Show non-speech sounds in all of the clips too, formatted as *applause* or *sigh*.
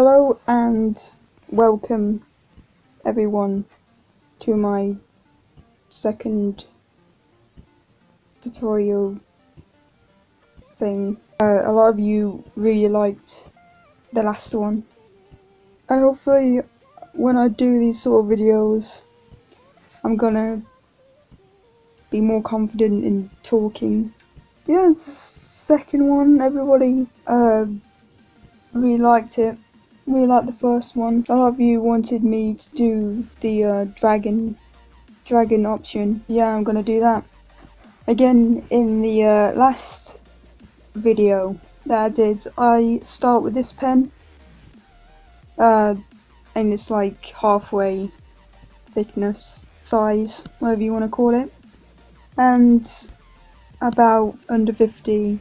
Hello and welcome everyone to my second tutorial thing. Uh, a lot of you really liked the last one. And hopefully when I do these sort of videos I'm gonna be more confident in talking. Yeah, it's the second one. Everybody uh, really liked it. Really like the first one. A lot of you wanted me to do the uh, dragon dragon option. Yeah, I'm gonna do that. Again, in the uh, last video that I did, I start with this pen. Uh, and it's like halfway thickness, size, whatever you want to call it. And about under 50,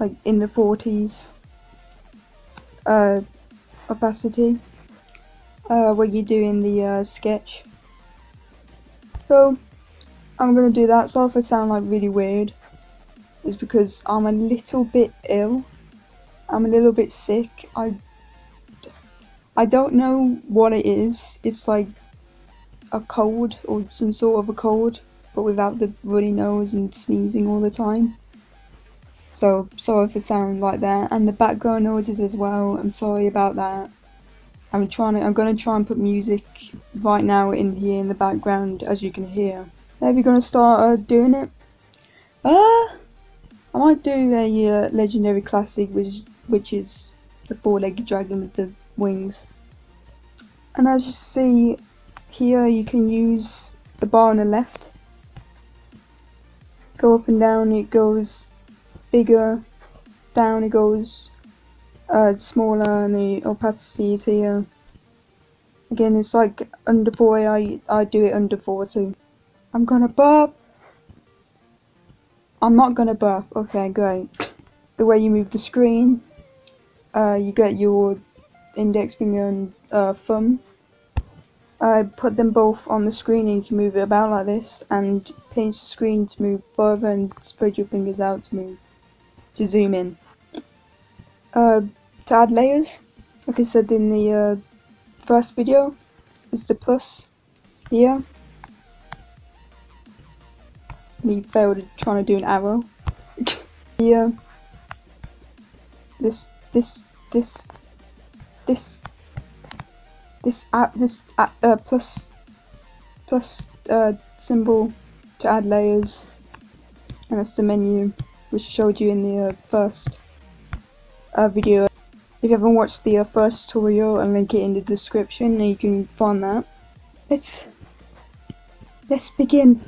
like in the 40s, uh, opacity, uh, where you're doing the uh, sketch. So, I'm gonna do that. Sorry if I sound like really weird. It's because I'm a little bit ill. I'm a little bit sick. I I don't know what it is. It's like a cold or some sort of a cold, but without the runny nose and sneezing all the time. So sorry for it sounds like that, and the background noises as well. I'm sorry about that. I'm trying to. I'm gonna try and put music right now in here in the background, as you can hear. We gonna start uh, doing it? Uh, I might do a uh, legendary classic, which which is the four-legged dragon with the wings. And as you see here, you can use the bar on the left. Go up and down, it goes bigger. Down, it goes uh, smaller, and the opacity is here. Again, it's like under 40, I, I do it under 40. I'm gonna burp. I'm not gonna burp. Okay, great. The way you move the screen, uh, you get your index finger and uh, thumb. I put them both on the screen and you can move it about like this and pinch the screen to move further and spread your fingers out to move, to zoom in. Uh, to add layers, like I said in the uh, first video, is the plus here. Me failed trying to do an arrow. *laughs* here. This, this, this, this this app this uh, plus plus uh, symbol to add layers and that's the menu which I showed you in the uh, first uh, video. If you haven't watched the uh, first tutorial I'll link it in the description and you can find that. Let's let's begin.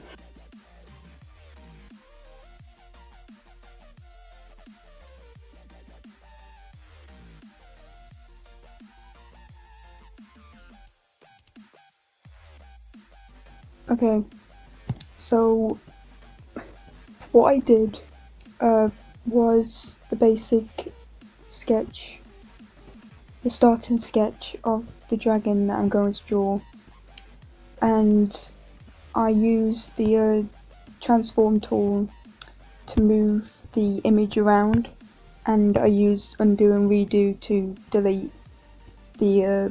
Okay, so what I did uh, was the basic sketch, the starting sketch of the dragon that I'm going to draw, and I used the uh, transform tool to move the image around, and I used undo and redo to delete the uh,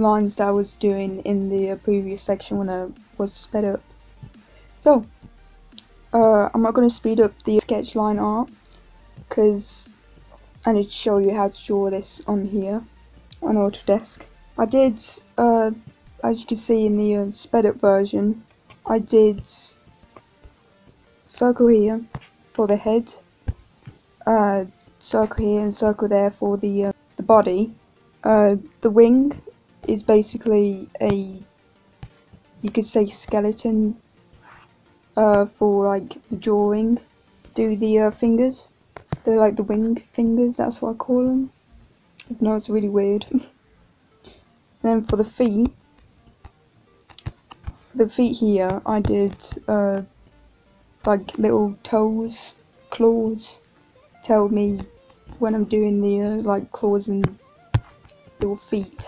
lines that I was doing in the uh, previous section when I was sped up. So, uh, I'm not going to speed up the sketch line art because I need to show you how to draw this on here on Autodesk. I did, uh, as you can see in the uh, sped up version, I did circle here for the head, uh, circle here and circle there for the, uh, the body. Uh, the wing is basically a you could say skeleton uh, for like drawing. Do the uh, fingers. They're like the wing fingers, that's what I call them. Know it's really weird. *laughs* then for the feet, the feet here, I did uh, like little toes, claws, tell me when I'm doing the uh, like claws and little feet.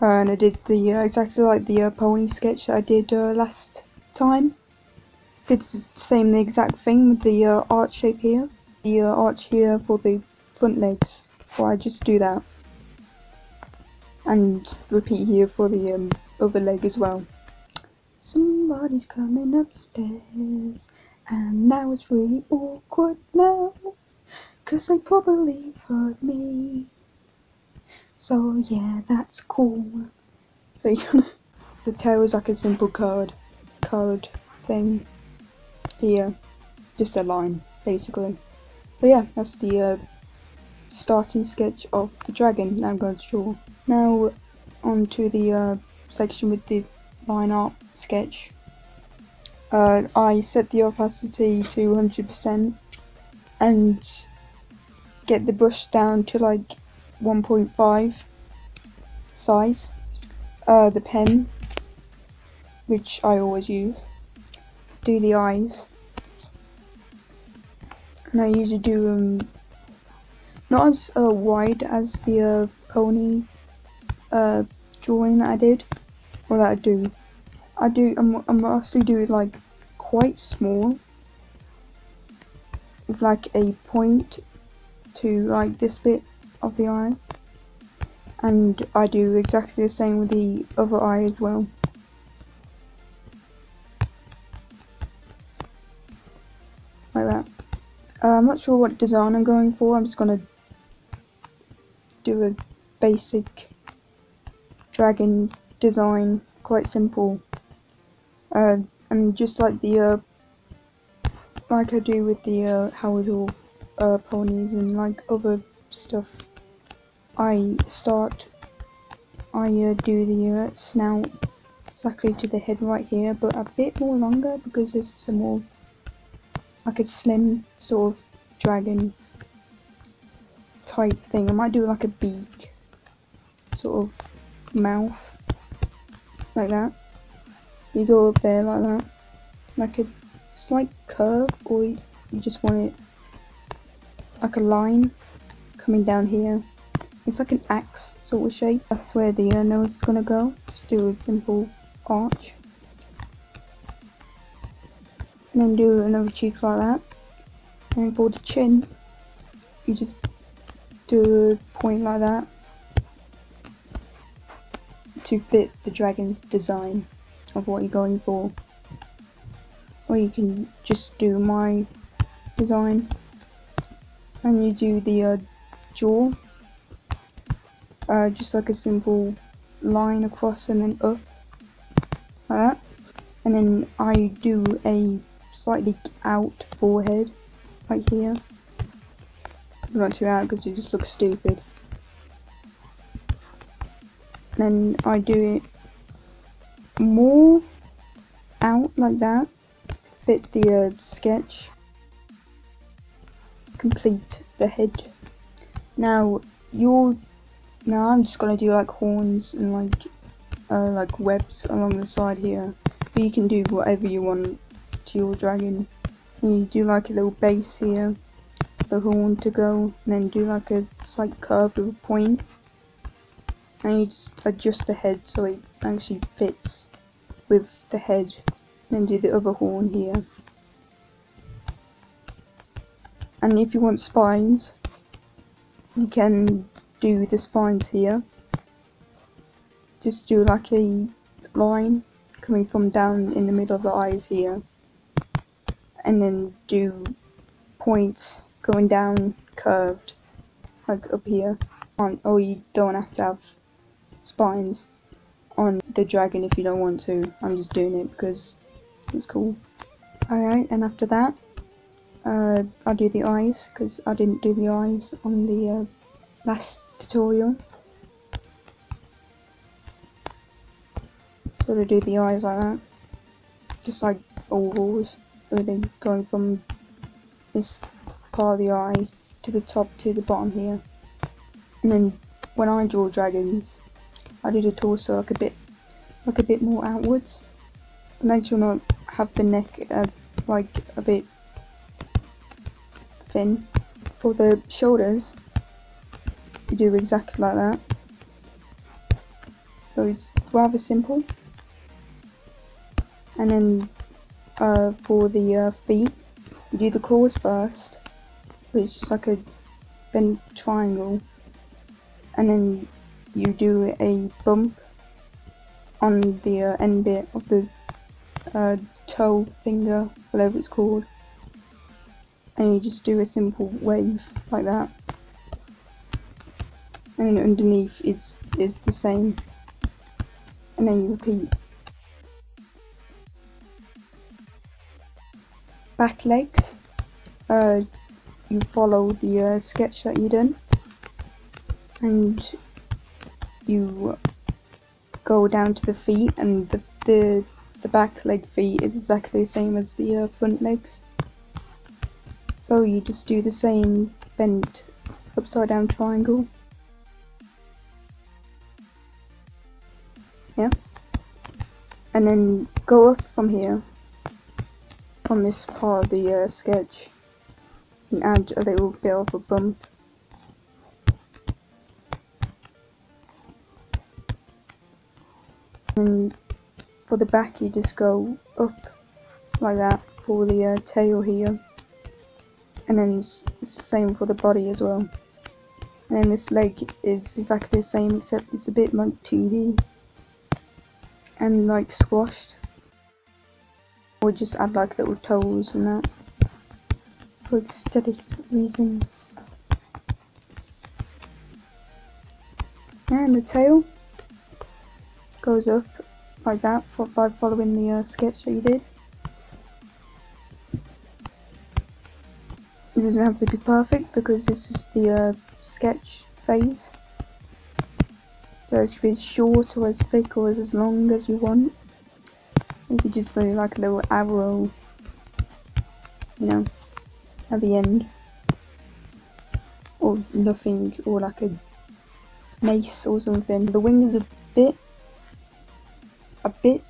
Uh, and I did the uh, exactly like the uh, pony sketch I did uh, last time. Did the same the exact thing with the uh, arch shape here. The arch here for the front legs. or I just do that and repeat here for the um, other leg as well. Somebody's coming upstairs and now it's really awkward now cause they probably heard me. So yeah, that's cool. So the tail is like a simple card, card thing here, just a line basically. But yeah, that's the uh, starting sketch of the dragon I'm going to draw. Now on to the uh, section with the line art sketch. Uh, I set the opacity to 100% and get the brush down to like 1.5 size. Uh, the pen, which I always use. Do the eyes. And I usually do them um, not as uh, wide as the uh, pony uh, drawing that I did, or that I do. I do. I'm. I'm mostly do it like quite small, with like a point to like this bit of the eye, and I do exactly the same with the other eye as well. Like that. Uh, I'm not sure what design I'm going for. I'm just gonna do a basic dragon design, quite simple. Uh, and just like the, uh, like I do with the uh, Howardall uh, ponies and like other stuff, I start, I uh, do the uh, snout exactly to the head right here, but a bit more longer because it's a more, like a slim sort of dragon type thing. I might do like a beak sort of mouth like that. You go up there like that, like a slight curve, or you just want it like a line coming down here. It's like an axe sort of shape. That's where the uh, nose is gonna go. Just do a simple arch. And then do another cheek like that. And for the chin, you just do a point like that to fit the dragon's design of what you're going for. Or you can just do my design and you do the uh, jaw uh, just like a simple line across and then up like that and then I do a slightly out forehead right here not too out because it just looks stupid. Then I do it more out like that to fit the uh, sketch. Complete the head. Now you're now I'm just gonna do like horns and like uh, like webs along the side here. But you can do whatever you want to your dragon. And you do like a little base here the horn to go and then do like a slight curve with a point and you just adjust the head so it actually fits with the head then do the other horn here and if you want spines you can do the spines here. Just do like a line coming from down in the middle of the eyes here. And then do points going down curved like up here. On or you don't have to have spines on the dragon if you don't want to. I'm just doing it because it's cool. Alright and after that uh, I'll do the eyes because I didn't do the eyes on the uh, last tutorial so to do the eyes like that just like ovals really going from this part of the eye to the top to the bottom here. And then when I draw dragons, I do the torso like a bit, like a bit more outwards. Make sure not have the neck uh, like a bit thin. For the shoulders, you do exactly like that. So it's rather simple. And then uh, for the uh, feet, you do the claws first, so it's just like a bent triangle and then you do a bump on the uh, end bit of the uh, toe, finger, whatever it's called, and you just do a simple wave like that, and underneath is is the same, and then you repeat. Back legs, uh, you follow the uh, sketch that you done, and you go down to the feet, and the the the back leg feet is exactly the same as the uh, front legs. So you just do the same bent upside down triangle. Yeah. And then go up from here, from this part of the uh, sketch, and add a little bit of a bump. And for the back you just go up like that for the uh, tail here. And then it's, it's, the same for the body as well. And then this leg is exactly the same except it's a bit like 2D and like squashed or just add like little toes and that for aesthetic reasons and the tail goes up like that for, by following the uh, sketch that you did. It doesn't have to be perfect because this is the uh, sketch phase. So it can be as short or as thick or as long as you want. You just do like a little arrow, you know, at the end. Or nothing, or like a mace or something. The wing is a bit a bit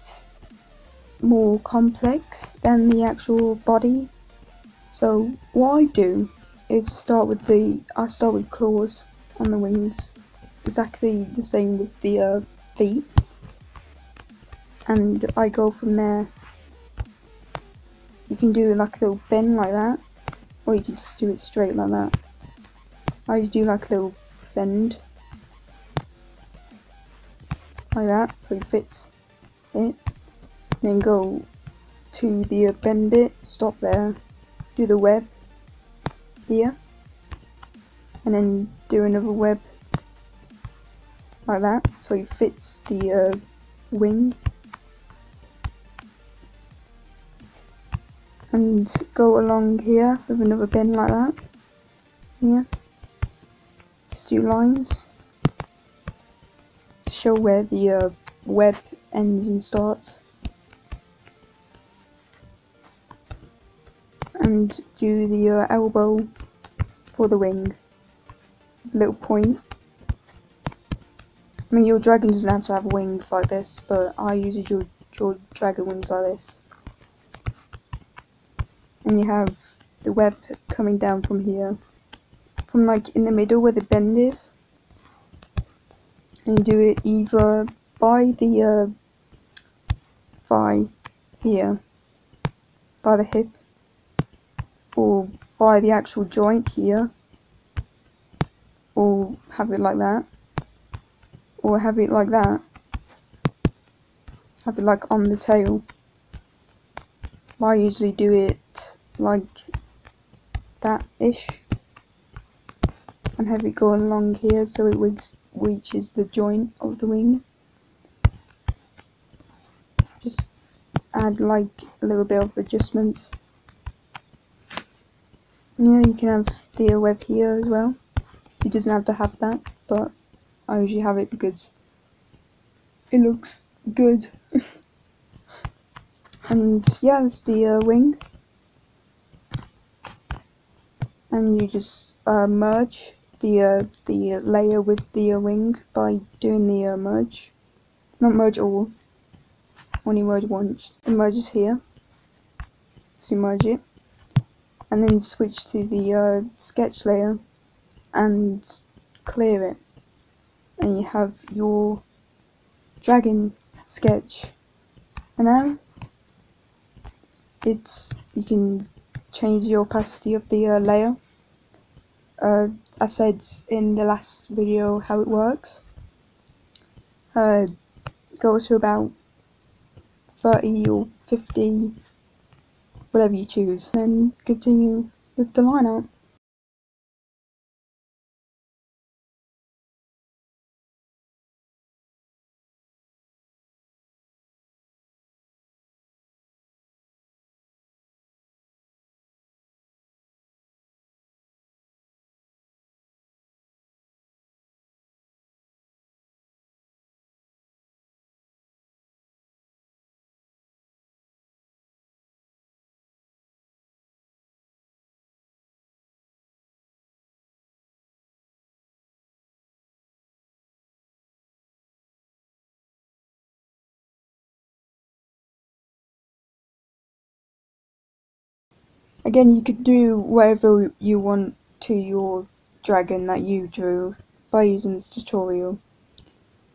more complex than the actual body. So what I do is start with the I start with claws on the wings, exactly the same with the uh, feet, and I go from there. You can do like a little bend like that, or you can just do it straight like that. I do like a little bend. Like that, so it fits it, then go to the bend bit, stop there, do the web here, and then do another web like that, so it fits the uh, wing. And go along here with another bend like that. Here. Just do lines to show where the uh, web ends and starts. And do the uh, elbow for the wing. Little point. I mean, your dragon doesn't have to have wings like this, but I usually draw, draw dragon wings like this. And you have the web coming down from here. From like in the middle where the bend is. And you do it either by the uh, thigh here, by the hip, or by the actual joint here, or have it like that, or have it like that, have it like on the tail. I usually do it like that-ish, and have it go along here so it reaches the joint of the wing. just add like a little bit of adjustments. Yeah, you can have the web here as well. It doesn't have to have that, but I usually have it because it looks good. *laughs* and yeah, that's the uh, wing. And you just uh, merge the uh, the layer with the uh, wing by doing the uh, merge. Not merge all, only merge once. It merges here. So merge it. And then switch to the uh, sketch layer and clear it. And you have your dragon sketch. And now it's you can change the opacity of the uh, layer. Uh, I said in the last video how it works. Uh, go to about 30 or 50, whatever you choose, and continue with the line out. Again, you could do whatever you want to your dragon that you drew by using this tutorial.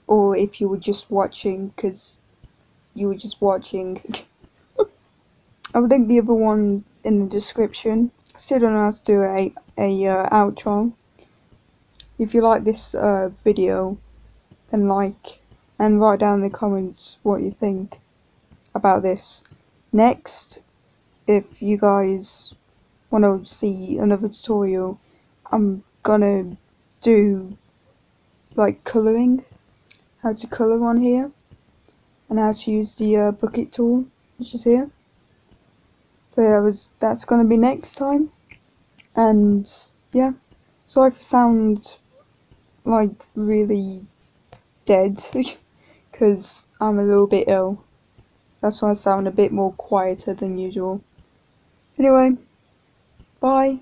Or if you were just watching, because you were just watching. *laughs* I will link the other one in the description. Still don't know how to do a, a uh, outro. If you like this uh, video, then like and write down in the comments what you think about this. Next, if you guys want to see another tutorial, I'm gonna do like colouring, how to colour on here, and how to use the uh, bucket tool, which is here. So that was that's gonna be next time, and yeah, sorry for sound like really dead, *laughs* because I'm a little bit ill. That's why I sound a bit more quieter than usual. Anyway, bye.